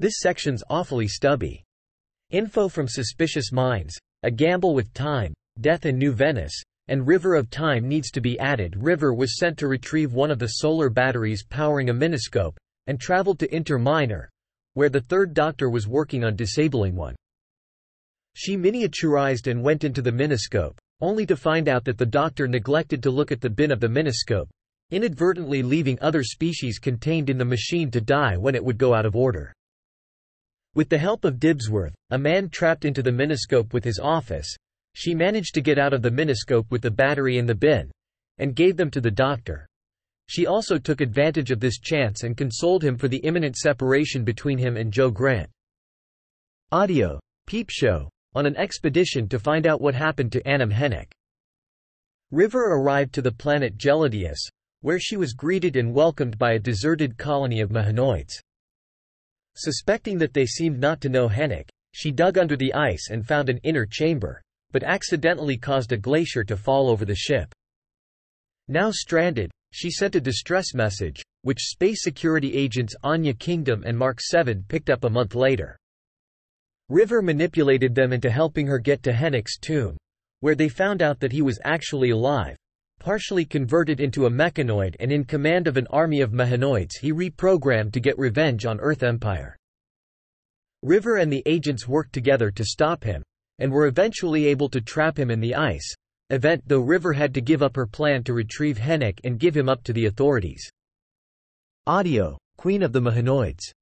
This section's awfully stubby. Info from Suspicious Minds, A Gamble with Time, Death in New Venice, and River of Time needs to be added. River was sent to retrieve one of the solar batteries powering a miniscope, and traveled to Inter Minor, where the third doctor was working on disabling one. She miniaturized and went into the miniscope, only to find out that the doctor neglected to look at the bin of the miniscope, inadvertently leaving other species contained in the machine to die when it would go out of order. With the help of Dibsworth, a man trapped into the miniscope with his office, she managed to get out of the miniscope with the battery in the bin, and gave them to the doctor. She also took advantage of this chance and consoled him for the imminent separation between him and Jo Grant. Audio. Peep Show. On an expedition to find out what happened to Anam Hennick. River arrived to the planet Geladius, where she was greeted and welcomed by a deserted colony of Mechanoids. Suspecting that they seemed not to know Hennick, she dug under the ice and found an inner chamber, but accidentally caused a glacier to fall over the ship. Now stranded, she sent a distress message, which space security agents Anya Kingdom and Mark Seven picked up a month later. River manipulated them into helping her get to Hennick's tomb, where they found out that he was actually alive, partially converted into a mechanoid and in command of an army of Mechanoids he reprogrammed to get revenge on Earth Empire. River and the agents worked together to stop him, and were eventually able to trap him in the ice, event though River had to give up her plan to retrieve Hennick and give him up to the authorities. Audio, Queen of the Mechanoids